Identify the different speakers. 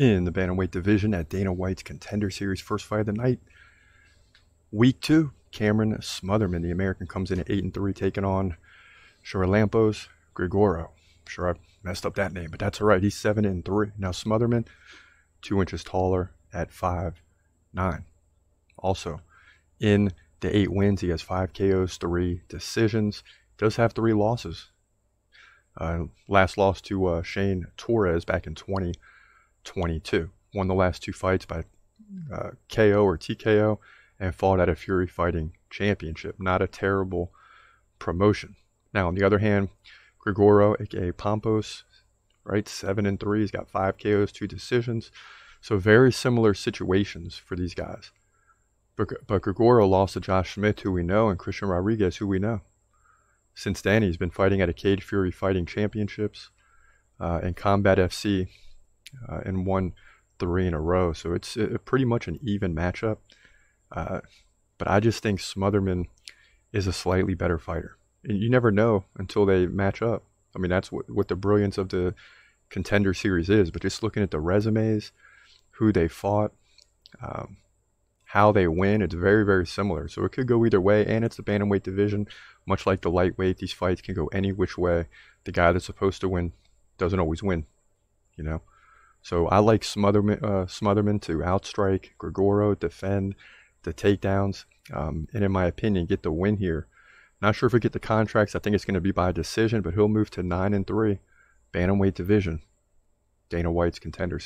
Speaker 1: in the bantamweight division at Dana White's Contender Series first fight of the night. Week two, Cameron Smotherman, the American, comes in at eight and three, taking on Charalampos Grigoro. Sure, I messed up that name, but that's all right. He's seven and three. Now Smotherman, two inches taller at five nine. Also, in the eight wins, he has five KOs, three decisions. Does have three losses. Uh, last loss to uh, Shane Torres back in 2022. Won the last two fights by uh, KO or TKO and fought at a Fury Fighting Championship. Not a terrible promotion. Now, on the other hand, Grigoro, aka Pampos, right, seven and three. He's got five KOs, two decisions. So very similar situations for these guys. But, but Grigoro lost to Josh Smith, who we know, and Christian Rodriguez, who we know. Since then, he's been fighting at a Cage Fury Fighting Championships uh, and Combat FC uh, and won three in a row. So it's a, pretty much an even matchup. Uh, but I just think Smotherman is a slightly better fighter. And you never know until they match up. I mean, that's what, what the brilliance of the contender series is. But just looking at the resumes, who they fought, um, how they win, it's very, very similar. So it could go either way. And it's the bantamweight division. Much like the lightweight, these fights can go any which way. The guy that's supposed to win doesn't always win, you know? So I like Smotherman, uh, Smotherman to outstrike Grigoro, defend the takedowns, um, and in my opinion, get the win here. Not sure if we get the contracts. I think it's going to be by decision, but he'll move to nine and three, bantamweight division. Dana White's contenders.